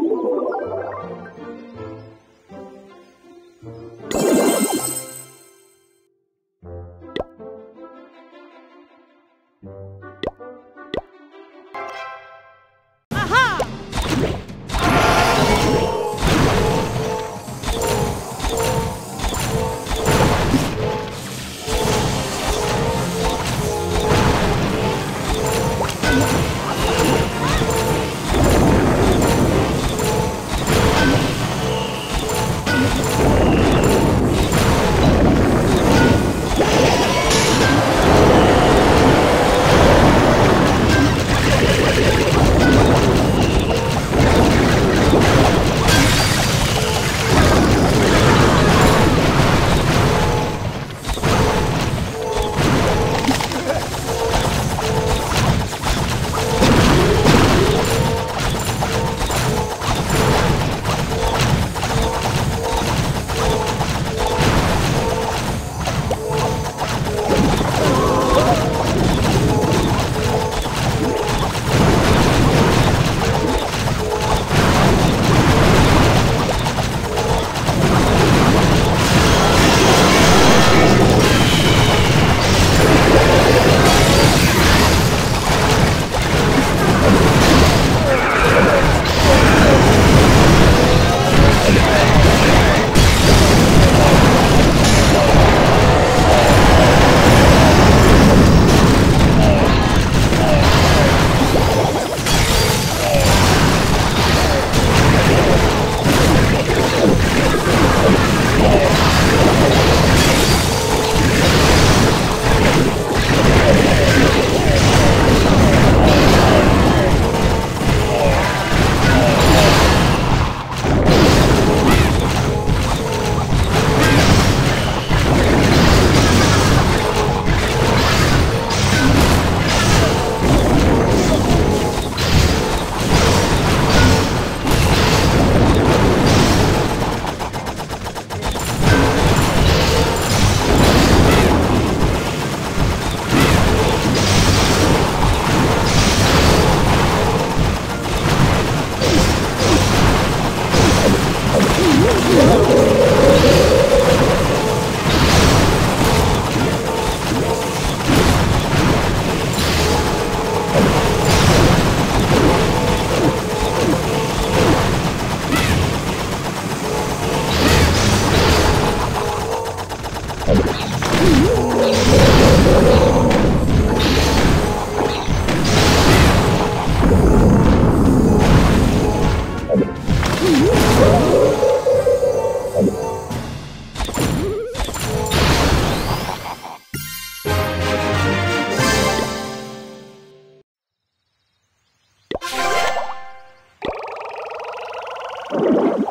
あっ。You